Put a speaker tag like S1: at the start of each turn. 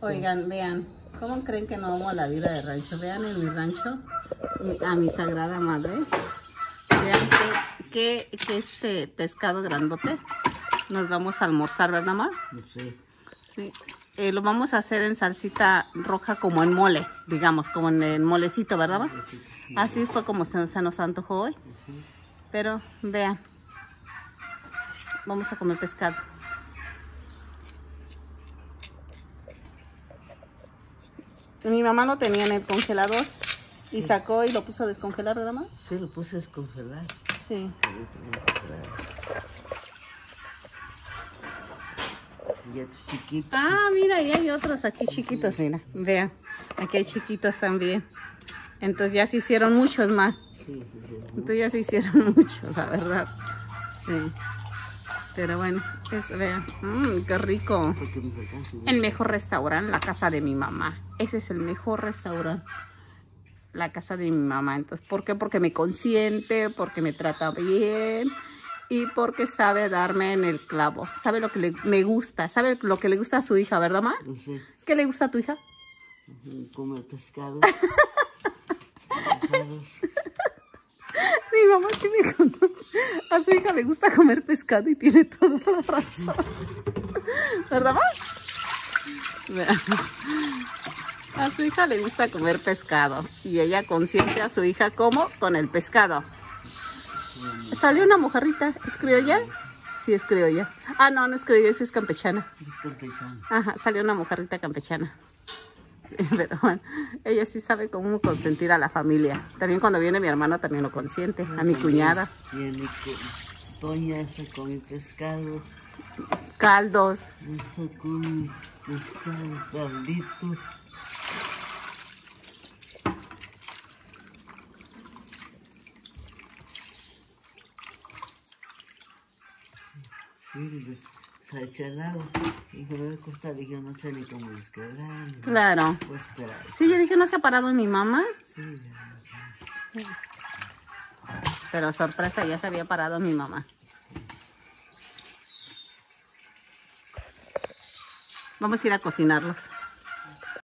S1: Oigan, vean, ¿cómo creen que no amo la vida de rancho? Vean en mi rancho, a mi sagrada madre. Vean que, que, que este pescado grandote nos vamos a almorzar, ¿verdad, mamá?
S2: Sí.
S1: Sí. Eh, lo vamos a hacer en salsita roja como en mole, digamos, como en el molecito, ¿verdad, mamá? Así fue como se, se nos antojó hoy. Pero vean, vamos a comer pescado. Mi mamá lo tenía en el congelador y sacó y lo puso a descongelar, ¿verdad, mamá?
S2: Sí, lo puse a descongelar.
S1: Sí.
S2: Ya tus chiquitos.
S1: Ah, mira, y hay otros aquí chiquitos, mira. Vean, aquí hay chiquitos también. Entonces ya se hicieron muchos más.
S2: Sí, sí, sí.
S1: Entonces ya se hicieron muchos, la verdad. Sí. Pero bueno, es, vean. Mmm, qué rico. El mejor restaurante, la casa de mi mamá. Ese es el mejor restaurante. La casa de mi mamá. Entonces, ¿por qué? Porque me consiente, porque me trata bien y porque sabe darme en el clavo. Sabe lo que le, me gusta, sabe lo que le gusta a su hija, ¿verdad, ma?
S2: No sé,
S1: ¿Qué le gusta a tu hija?
S2: comer pescado. Pescados.
S1: Mi mamá sí me contó. A su hija le gusta comer pescado y tiene toda la razón. ¿Verdad, ma? A su hija le gusta comer pescado y ella consiente a su hija como con el pescado. Salió una mojarrita, ¿es criolla? Sí, es criolla. Ah, no, no es criolla, esa es campechana.
S2: Es campechano.
S1: Ajá, salió una mojarrita campechana. Pero bueno, ella sí sabe cómo consentir a la familia. También cuando viene mi hermano también lo consiente, a mi cuñada.
S2: Viene con Toña se come pescado.
S1: Caldos.
S2: Se come pescado, caldito. Sí, pues, agua. Y me costado, dije, no sé ni cómo los quebrarán.
S1: Claro.
S2: Pues.
S1: Sí, yo dije, no se ha parado mi mamá.
S2: Sí, ya.
S1: Pero sorpresa, ya se había parado mi mamá. Vamos a ir a cocinarlos.